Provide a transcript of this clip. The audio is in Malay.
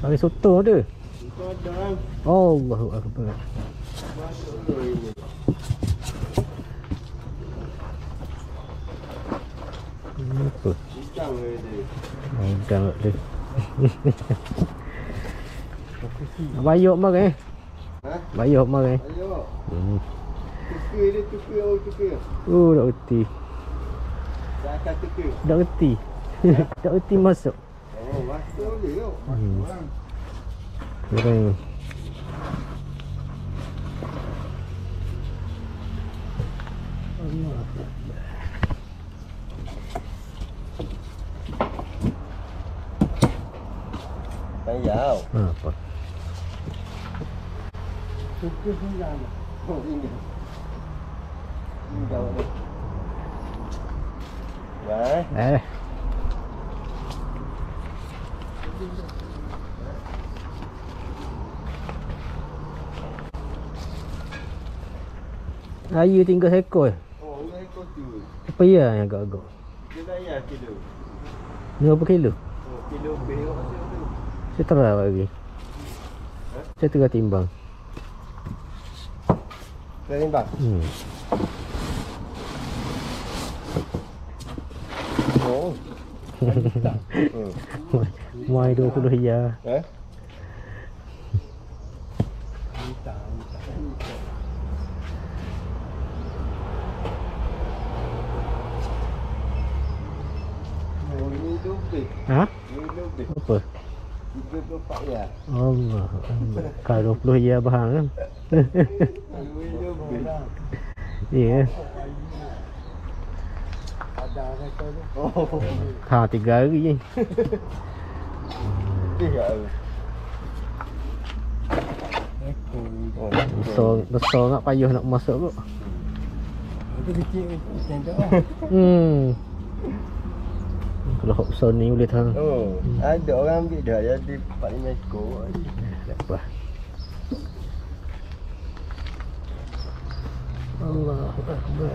Sari soto ada. Itu ada. Allahu akbar. Apa? Dia. Oh, dah ada. Bayok mar eh. Ha? Bayok mar eh. Ayo. Hmm. Tuker dia, tuker. Oh, tuker. Oh, dah reti. Dah akan tuker. Dah reti. dah reti masuk. Oh, masuk boleh tau. Hmm. Masuk orang. Goreng. Payau. Ha, apa? Tuker sembilan. Oh, ini. Ini jawab dia. Baik. Eh. Ayu tinggal seekor. Oh, ini ekor tu. Apa ya yang agak-agak? Dia bayar kilo. Ni berapa kilo? Oh, kilo berapa macam tu? Saya terah lagi. Saya tengah timbang. Kalian bang. Hmm. Oh. Mai 20 ya. Eh? Oh, ini lebih. Ha? Apa? Tiga tu empat ya. Allah. Kalau 20 ya bahang kan. Ya. Ada kata tu. Oh. Ha tiga hari je. Tiga tu. Oh, Besar besar nak payah nak masuk kot. Itu kecil macam tu. Hmm. Kalau hok besar ni boleh tahan. Oh, ada orang ambil dah jadi 4 5 ekor. Tak apa. Allahu Akbar.